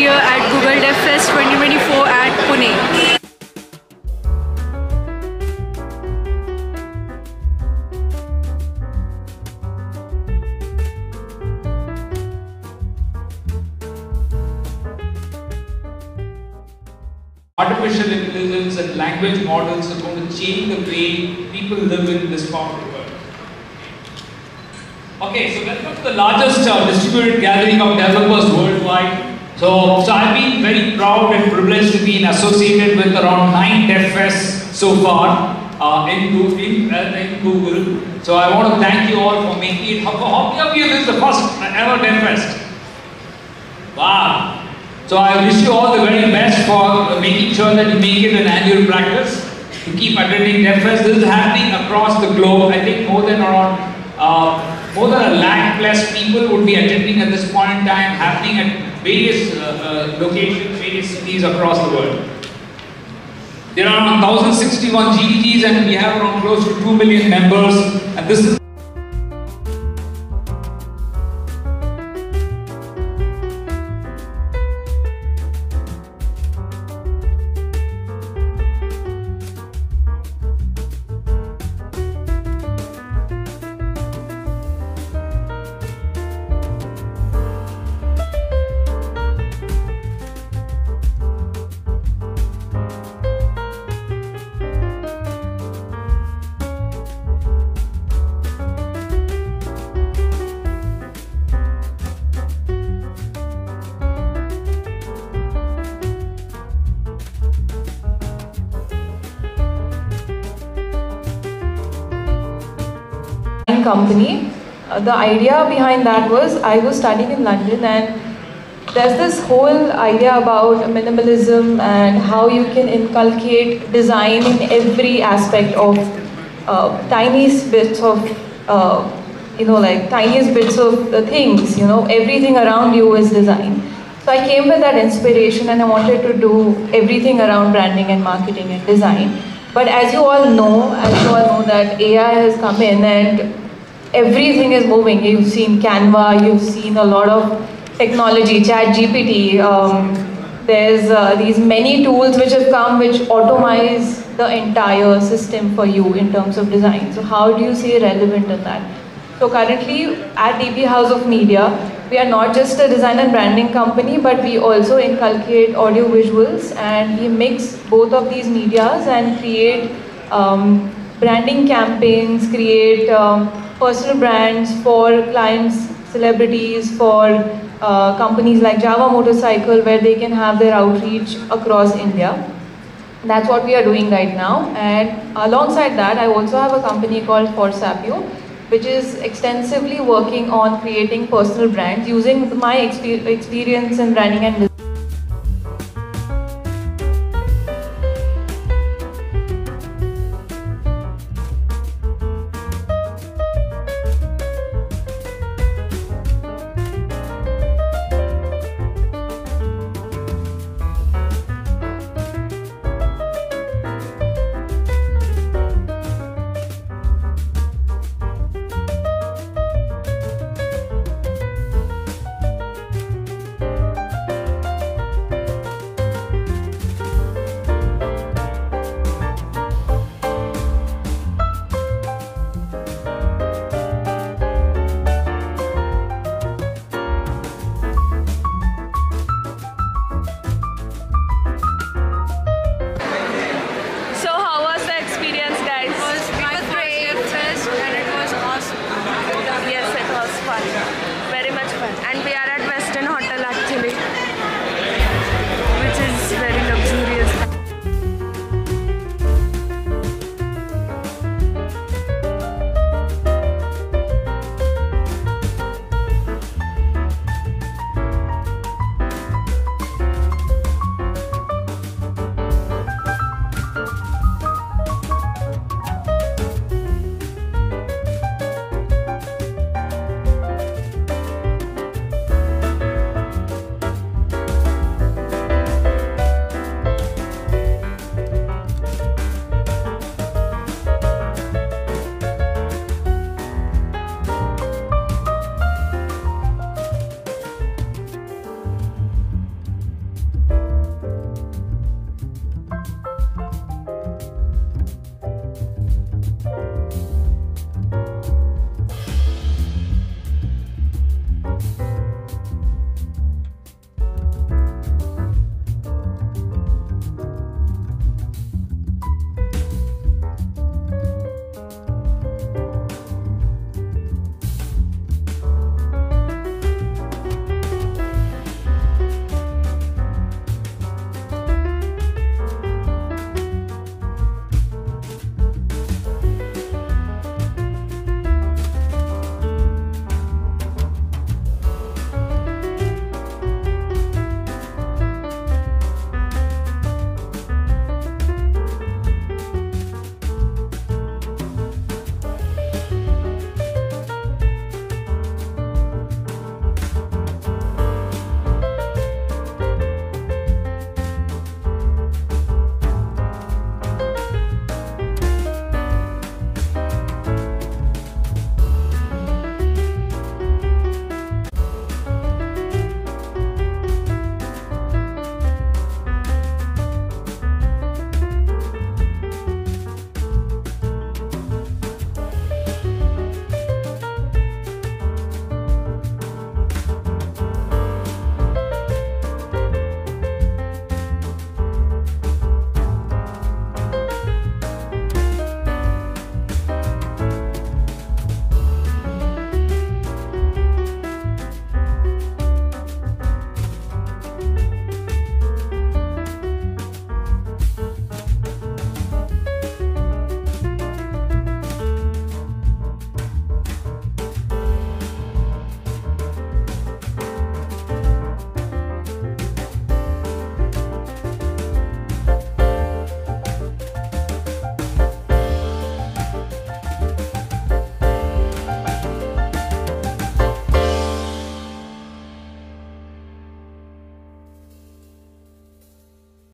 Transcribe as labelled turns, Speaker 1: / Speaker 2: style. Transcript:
Speaker 1: here at Google Dev Fest 2024 at Pune.
Speaker 2: Artificial intelligence and language models are going to change the way people live in this part of the world. Okay, so welcome to the largest uh, distributed gathering of developers. So, so I've been very proud and privileged to be associated with around nine DevFests so far uh, in, in, uh, in Google. So I want to thank you all for making it. How, many of you this is the first ever DevFest? Wow. So I wish you all the very best for making sure that you make it an annual practice to keep attending DevFest. This is happening across the globe. I think more than around uh, more than a lakh plus people would be attending at this point in time, happening at various uh, uh, locations, various cities across the world. There are around 1061 GDGs and we have around close to 2 million members and this is
Speaker 3: company. Uh, the idea behind that was I was studying in London and there's this whole idea about minimalism and how you can inculcate design in every aspect of uh, tiniest bits of, uh, you know, like tiniest bits of the things, you know, everything around you is design. So I came with that inspiration and I wanted to do everything around branding and marketing and design. But as you all know, as you all know that AI has come in and everything is moving. You've seen Canva, you've seen a lot of technology, Chat GPT. Um, there's uh, these many tools which have come which automize the entire system for you in terms of design. So how do you stay relevant in that? So currently at DB House of Media, we are not just a design and branding company, but we also inculcate audio visuals and we mix both of these medias and create um, branding campaigns, create um, personal brands for clients, celebrities, for uh, companies like Jawa Motorcycle where they can have their outreach across India. That's what we are doing right now. And alongside that, I also have a company called Forsapio, which is extensively working on creating personal brands using my exper experience in branding and